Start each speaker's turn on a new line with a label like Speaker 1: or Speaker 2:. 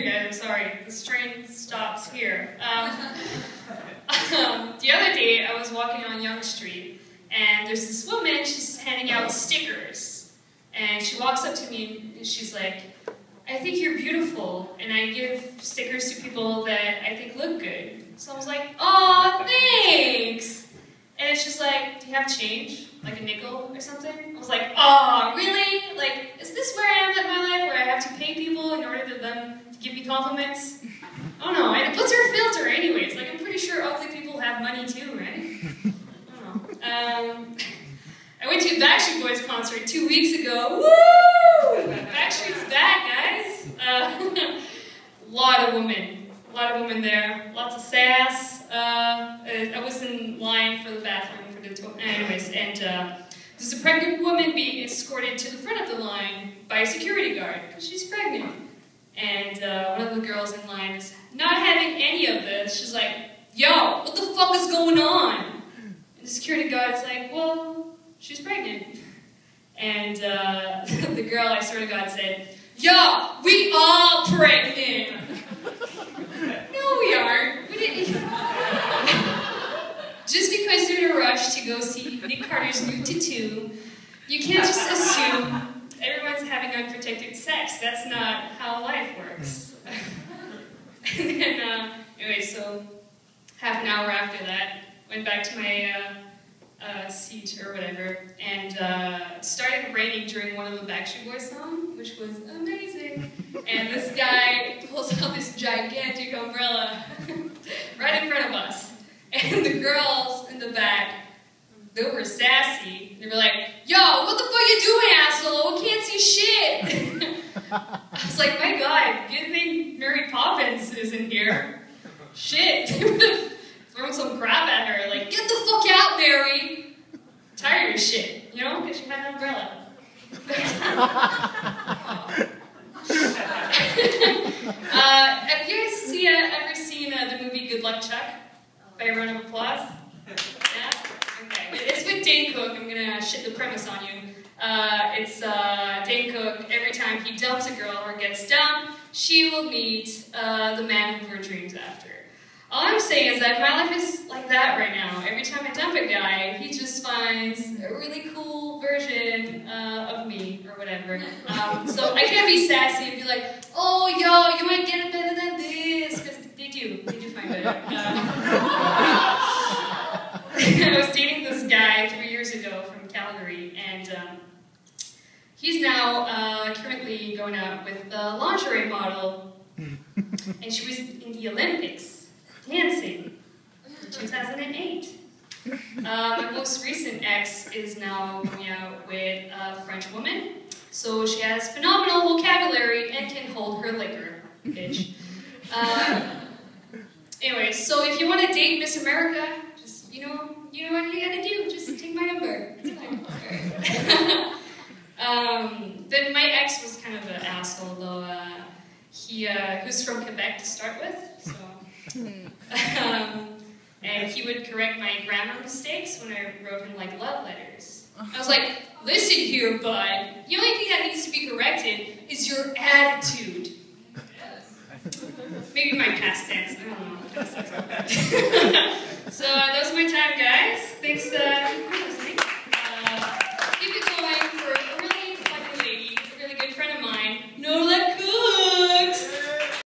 Speaker 1: Guys, I'm sorry. This train stops here. Um, um, the other day, I was walking on Yonge Street, and there's this woman, she's handing out stickers. And she walks up to me, and she's like, I think you're beautiful, and I give stickers to people that I think look good. So I was like, oh, thanks! And it's just like, do you have change? Like a nickel or something? I was like, oh, really? Like, is this where I am in my life, where I have to pay people in order for them to give me compliments? Oh no, I, what's your filter anyways? Like, I'm pretty sure ugly people have money too, right? I don't know. Um, I went to a Backstreet Boys concert two weeks ago. Woo! Backstreet's back, guys. Uh, lot of women. A lot of women there. Lots of sass. Uh, I was in line for the bathroom for the to- anyways, and uh, there's a pregnant woman being escorted to the front of the line by a security guard because she's pregnant. And uh, one of the girls in line is not having any of this. She's like, "Yo, what the fuck is going on?" And the security guard's like, "Well, she's pregnant." And uh, the girl, I swear to God, said, Yo, we all pregnant. no, we aren't. We didn't. just because you're in a rush to go see Nick Carter's new tattoo, you can't just assume everyone's having unprotected sex. That's not how life works. and then, uh, anyway, so half an hour after that, went back to my uh, uh, seat or whatever, and uh, started raining during one of the Backstreet Boys songs, which was amazing. And this guy pulls out this gigantic umbrella right in front of us, and the girls in the back, they were sassy. They were like, "Yo, what the fuck you doing, asshole? We can't see shit." I was like, "My God, good thing Mary Poppins isn't here." Shit. throwing some crap at her, like, get the fuck out, Mary! Tired of shit, you know, because she had an umbrella. uh, have you guys see, uh, ever seen uh, the movie Good Luck Chuck? By a round of applause? With Dane Cook. I'm gonna shit the premise on you. Uh, it's uh, Dane Cook. Every time he dumps a girl or gets dumped, she will meet uh, the man who her dreams after. All I'm saying is that my life is like that right now. Every time I dump a guy, he just finds a really cool version uh, of me or whatever. Um, so I can't be sassy and be like, oh, yo, you might get it better than this, because they do. They do find better. Uh, I was dating this guy three years ago from Calgary, and um, he's now uh, currently going out with a lingerie model, and she was in the Olympics dancing in 2008. Uh, my most recent ex is now going out with a French woman, so she has phenomenal vocabulary and can hold her liquor, bitch. Uh, anyway, so if you want to date Miss America, just you know, you know what you gotta do. Just take my number. It's fine. um, then my ex was kind of an asshole, though. Uh, he uh, who's from Quebec to start with, so. um, and he would correct my grammar mistakes when I wrote him like love letters. I was like, listen here, bud. The only thing that needs to be corrected is your attitude. Maybe my past tense. I don't know. so uh, that was my time, guys. Thanks. Uh,